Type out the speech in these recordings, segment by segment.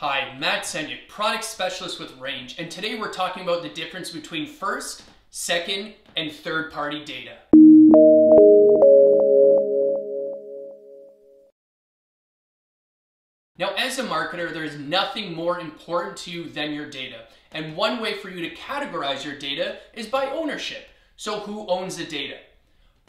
Hi, Matt Senyuk, product specialist with Raange, and today we're talking about the difference between first, second, and third party data. Now, as a marketer, there is nothing more important to you than your data. And one way for you to categorize your data is by ownership. So, who owns the data?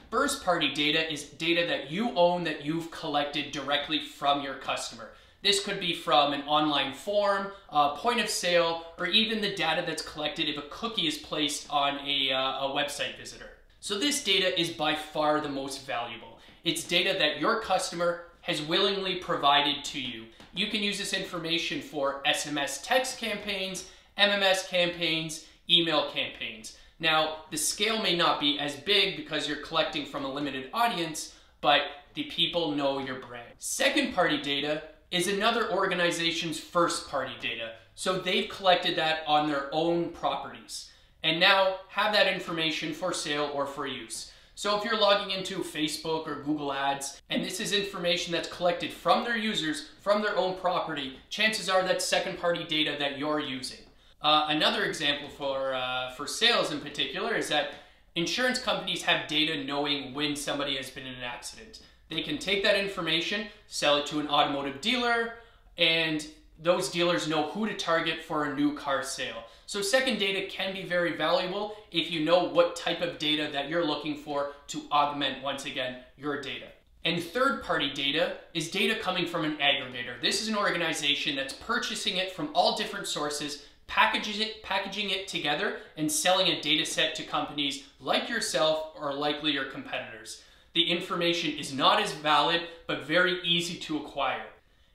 First party data is data that you own that you've collected directly from your customer. This could be from an online form, a point of sale, or even the data that's collected if a cookie is placed on a, uh, a website visitor. So this data is by far the most valuable. It's data that your customer has willingly provided to you. You can use this information for SMS text campaigns, MMS campaigns, email campaigns. Now, the scale may not be as big because you're collecting from a limited audience, but the people know your brand. Second party data is another organization's first party data. So they've collected that on their own properties and now have that information for sale or for use. So if you're logging into Facebook or Google Ads, and this is information that's collected from their users, from their own property, chances are that's second party data that you're using. Uh, another example for, uh, for sales in particular is that insurance companies have data knowing when somebody has been in an accident. They can take that information, sell it to an automotive dealer, and those dealers know who to target for a new car sale. So second data can be very valuable if you know what type of data that you're looking for to augment, once again, your data. And third party data is data coming from an aggregator. This is an organization that's purchasing it from all different sources, packaging it, packaging it together, and selling a data set to companies like yourself or likely your competitors the information is not as valid, but very easy to acquire.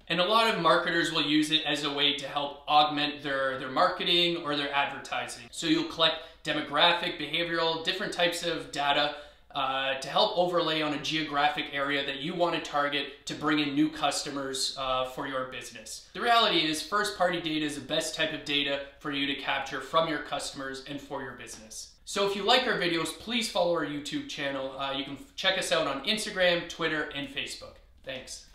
And a lot of marketers will use it as a way to help augment their, their marketing or their advertising. So you'll collect demographic, behavioral, different types of data uh, to help overlay on a geographic area that you want to target to bring in new customers uh, for your business. The reality is first party data is the best type of data for you to capture from your customers and for your business. So if you like our videos, please follow our YouTube channel. Uh, you can check us out on Instagram, Twitter, and Facebook. Thanks.